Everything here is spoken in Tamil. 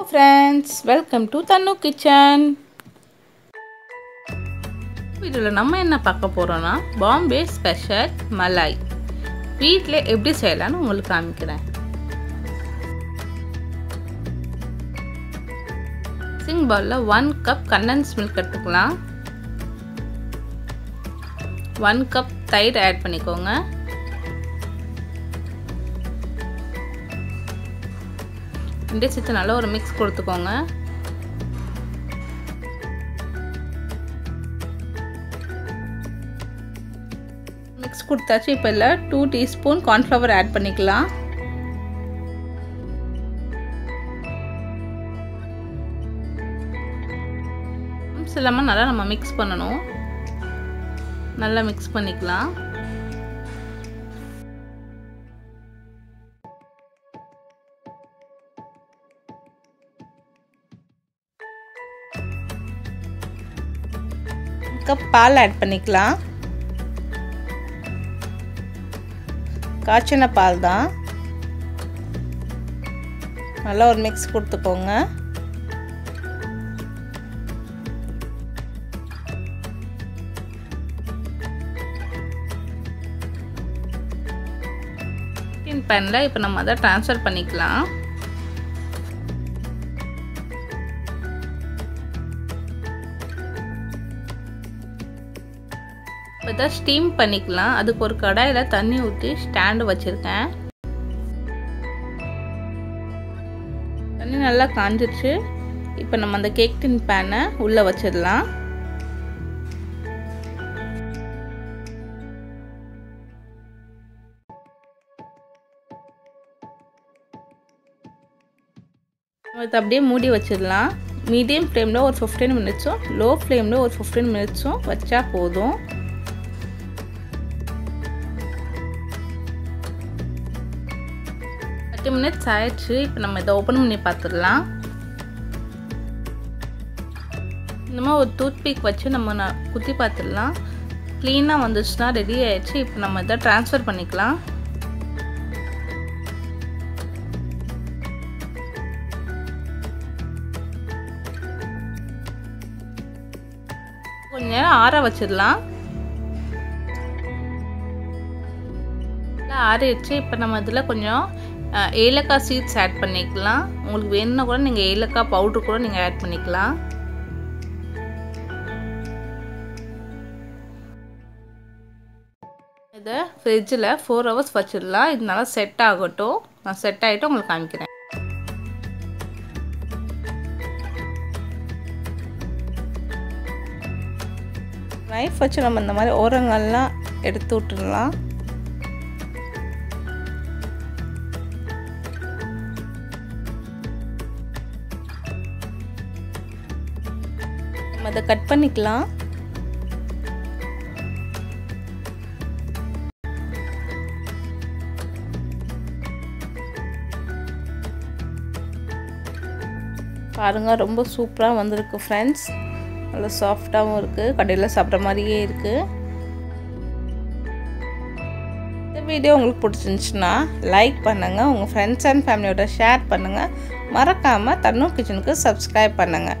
Hello friends welcome to Thannu kitchen வீடியோவில் நம்ம என்ன பார்க்க போகிறோன்னா பாம்பே ஸ்பெஷல் மலாய். வீட்டில் எப்படி செய்யலான்னு உங்களுக்கு காமிக்கிறேன். சிங் பவுலில் ஒன் கப் கண்டன்ஸ் மில்க் எடுத்துக்கலாம். ஒன் கப் தயிர் ஆட் பண்ணிக்கோங்க. ரெண்டே சேர்த்து நல்லா ஒரு மிக்ஸ் கொடுத்துக்கோங்க. மிக்ஸ் கொடுத்தாச்சு இப்போ இல்லை டூ டீஸ்பூன் கார்ன்ஃப்ளவர் ஆட் பண்ணிக்கலாம். இல்லாமல் நல்லா நம்ம மிக்ஸ் பண்ணணும். நல்லா மிக்ஸ் பண்ணிக்கலாம். கப் பால் ஆட் பண்ணிக்கலாம். காய்ச்சின பால் தான். நல்லா ஒரு மிக்ஸ் கொடுத்துக்கோங்க. பேனில் இப்போ நம்ம அதை ட்ரான்ஸ்ஃபர் பண்ணிக்கலாம். இப்போ தான் ஸ்டீம் பண்ணிக்கலாம். அதுக்கு ஒரு கடாயில் தண்ணி ஊற்றி ஸ்டாண்டு வச்சுருக்கேன். தண்ணி நல்லா காஞ்சிருச்சு. இப்போ நம்ம அந்த கேக் டின் பேனை உள்ளே வச்சிடலாம். இதை அப்படியே மூடி வச்சிடலாம். மீடியம் ஃப்ளேமில் ஒரு ஃபிஃப்டீன் மினிட்ஸும் லோ ஃப்ளேமில் ஒரு ஃபிஃப்டீன் மினிட்ஸும் வச்சா போதும். ஃபிஃப்டி மினிட்ஸ் ஆயிடுச்சு. இப்போ நம்ம இதை ஓப்பன் பண்ணி பார்த்துடலாம். இந்த மாதிரி ஒரு டூத்பிக் வச்சு நம்ம நான் குத்தி பார்த்துடலாம். க்ளீனாக வந்துச்சுன்னா ரெடி ஆயிடுச்சு. இப்போ நம்ம இதை ட்ரான்ஸ்ஃபர் பண்ணிக்கலாம். கொஞ்ச நேரம் ஆற வச்சிடலாம். ஆறிடுச்சு. இப்போ நம்ம இதில் கொஞ்சம் ஏலக்காய் சீட்ஸ் ஆட் பண்ணிக்கலாம். உங்களுக்கு வேணும்னா கூட நீங்கள் ஏலக்காய் பவுட்ரு கூட நீங்கள் ஆட் பண்ணிக்கலாம். இதை ஃப்ரிட்ஜில் ஃபோர் ஹவர்ஸ் வச்சிடலாம். இது நல்லா செட் ஆகட்டும். நான் செட் ஆகிட்டு உங்களுக்கு காமிக்கிறேன். நைஃப் வச்சு நம்ம இந்த மாதிரி ஓரங்கள்லாம் எடுத்து விட்டுடலாம். அதை கட் பண்ணிக்கலாம். பாருங்கள் ரொம்ப சூப்பராக வந்திருக்கு ஃப்ரெண்ட்ஸ் நல்லா சாஃப்டாகவும் இருக்குது கடையில் சாப்பிட்ற மாதிரியே இருக்குது இந்த வீடியோ உங்களுக்கு பிடிச்சிருந்துச்சுன்னா லைக் பண்ணுங்கள் உங்கள் ஃப்ரெண்ட்ஸ் அண்ட் ஃபேமிலியோட ஷேர் பண்ணுங்கள் மறக்காமல் தன்னு கிச்சனுக்கு சப்ஸ்கிரைப் பண்ணுங்கள்